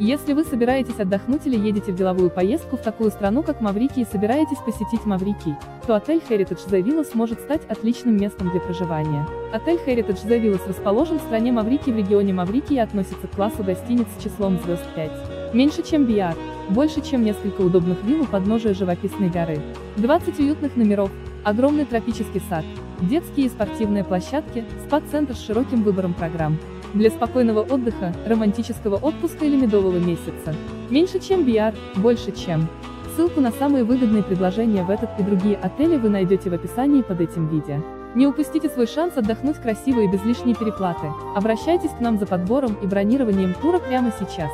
Если вы собираетесь отдохнуть или едете в деловую поездку в такую страну, как Маврикий и собираетесь посетить Маврикий, то отель Heritage The Villas может стать отличным местом для проживания. Отель Heritage The Villas расположен в стране Маврикий в регионе Маврикий и относится к классу гостиниц с числом звезд 5. Меньше чем Биар, больше чем несколько удобных вилл у подножия живописной горы. 20 уютных номеров, огромный тропический сад, детские и спортивные площадки, спа-центр с широким выбором программ. Для спокойного отдыха, романтического отпуска или медового месяца. Меньше чем Биар, больше чем. Ссылку на самые выгодные предложения в этот и другие отели вы найдете в описании под этим видео. Не упустите свой шанс отдохнуть красиво и без лишней переплаты. Обращайтесь к нам за подбором и бронированием тура прямо сейчас.